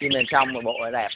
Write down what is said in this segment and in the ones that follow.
khi mình xong rồi bộ đẹp.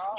Đó